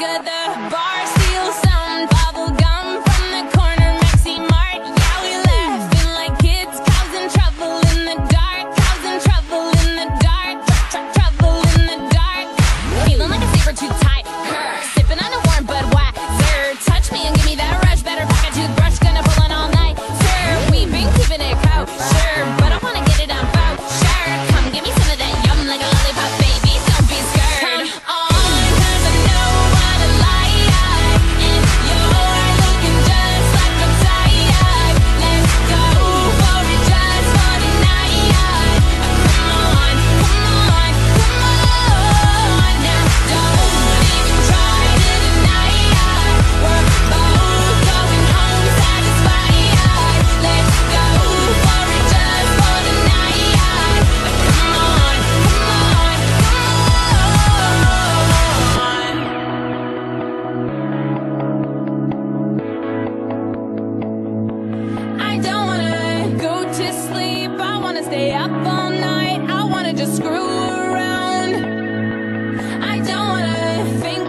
good. I don't wanna think